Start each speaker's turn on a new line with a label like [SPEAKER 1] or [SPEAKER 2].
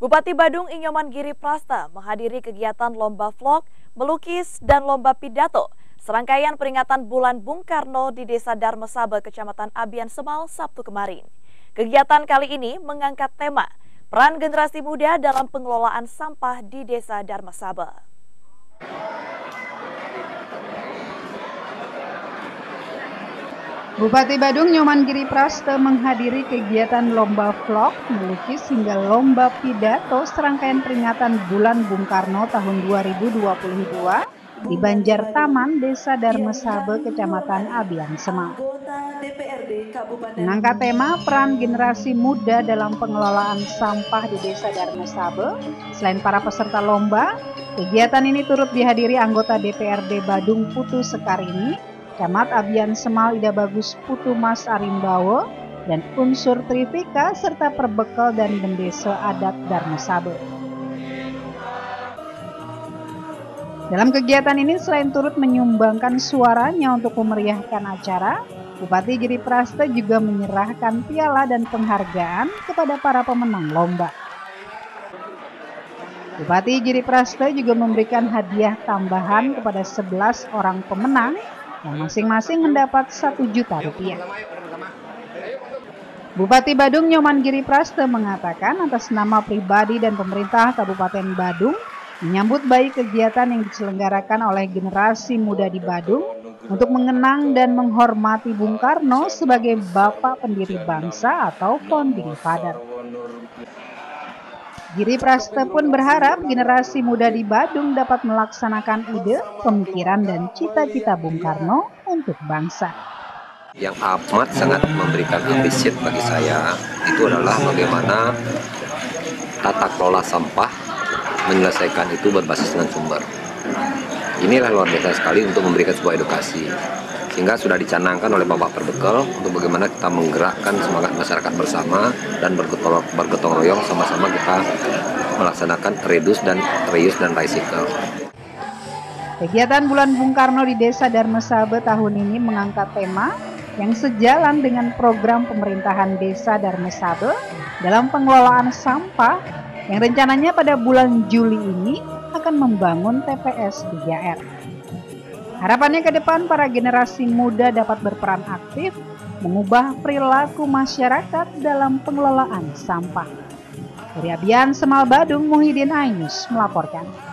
[SPEAKER 1] Bupati Badung Inyoman Giri Prasta menghadiri kegiatan lomba vlog, melukis, dan lomba pidato. Serangkaian peringatan bulan Bung Karno di Desa Darmesabe, Kecamatan Abian Semal, Sabtu kemarin. Kegiatan kali ini mengangkat tema peran generasi muda dalam pengelolaan sampah di Desa Darmesabe.
[SPEAKER 2] Bupati Badung Nyoman Giri Praste menghadiri kegiatan lomba vlog, melukis hingga lomba pidato serangkaian peringatan bulan Bung Karno tahun 2022 di Banjar Taman, Desa Darmesabe, Kecamatan Abian Semang. Mengangkat tema peran generasi muda dalam pengelolaan sampah di Desa Darmesabe, selain para peserta lomba, kegiatan ini turut dihadiri anggota DPRD Badung Putu Sekarini, Camat Abian Semal Ida Bagus Putu Mas Arimbawo, dan unsur Trivika serta perbekal dan bendesa adat Darmasabe. Dalam kegiatan ini selain turut menyumbangkan suaranya untuk memeriahkan acara, Bupati Giri Praste juga menyerahkan piala dan penghargaan kepada para pemenang lomba. Bupati Giri Praste juga memberikan hadiah tambahan kepada 11 orang pemenang yang masing-masing mendapat satu juta rupiah. Bupati Badung Nyoman Giri Praste mengatakan atas nama pribadi dan pemerintah Kabupaten Badung menyambut baik kegiatan yang diselenggarakan oleh generasi muda di Badung untuk mengenang dan menghormati Bung Karno sebagai bapak pendiri bangsa atau founding father. Giri Praste pun berharap generasi muda di Badung dapat melaksanakan ide, pemikiran, dan cita-cita Bung Karno untuk bangsa.
[SPEAKER 3] Yang amat sangat memberikan ambisit bagi saya itu adalah bagaimana tata kelola sampah menyelesaikan itu berbasis dengan sumber. Inilah luar biasa sekali untuk memberikan sebuah edukasi sehingga sudah dicanangkan oleh Bapak Perbekal untuk bagaimana kita menggerakkan semangat masyarakat bersama dan bergotong, bergotong royong sama-sama kita melaksanakan reduce dan reuse dan recycle.
[SPEAKER 2] Kegiatan Bulan Bung Karno di Desa Darmesabe tahun ini mengangkat tema yang sejalan dengan program pemerintahan Desa Darmesabe dalam pengelolaan sampah yang rencananya pada bulan Juli ini akan membangun TPS 3R. Harapannya ke depan para generasi muda dapat berperan aktif mengubah perilaku masyarakat dalam pengelolaan sampah. Dari Semal Badung, Muhyiddin Ainus melaporkan.